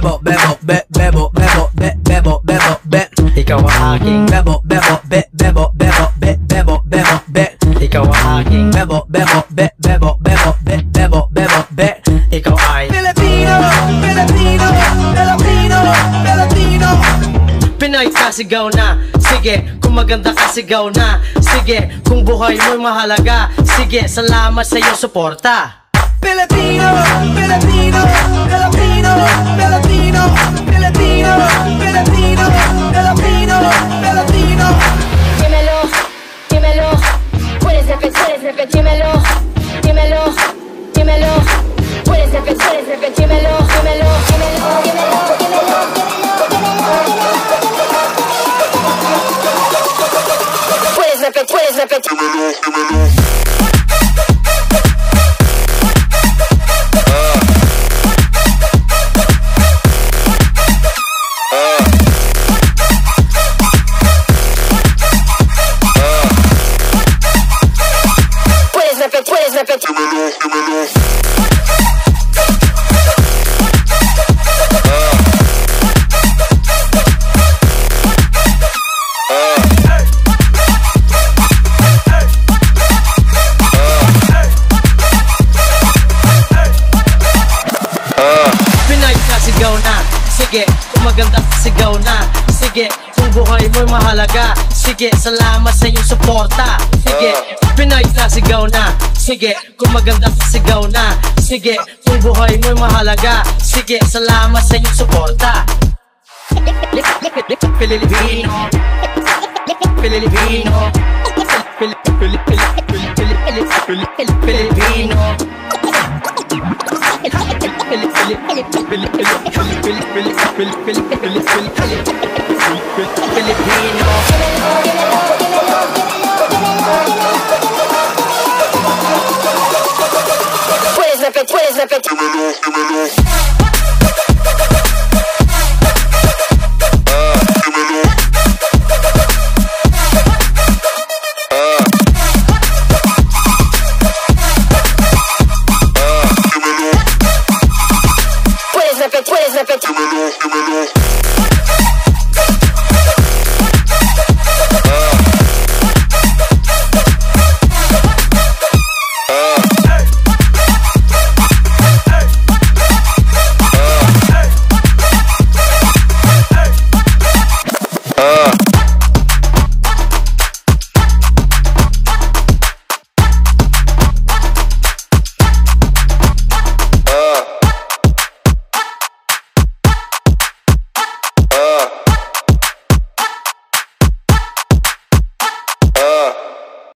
Bebo, bebo, be, bebo, bebo, be, bebo, bebo, be. Ikaw ang aking Bebo, bebo, be, bebo, bebo, be, bebo, bebo, be. Ikaw ang aking Bebo, bebo, be, bebo, bebo, be, bebo, bebo, be. Ikaw ay Filipino, Filipino, Filipino, Filipino Pinoy ka sigaw na. Sige, kung maganda ka sigaw na. Sige, kung buhay mo'y mahalaga. Sige, salamat sa iyong suporta. Filipino, Filipino, repetir. Pinoy ka sigaw na. Sige, maganda sigaw na. Sige, kung buhay mo'y mahalaga. Sige, salamat sa iyong suporta. Sige, Pinoy ka sigaw na Sige, kung maganda ka sigaw na. Sige, kung buhay mo'y mahalaga. Sige, salamat sa iyong suporta. Filipino Filipino Filipino Filipino Puedes dímelo, dímelo.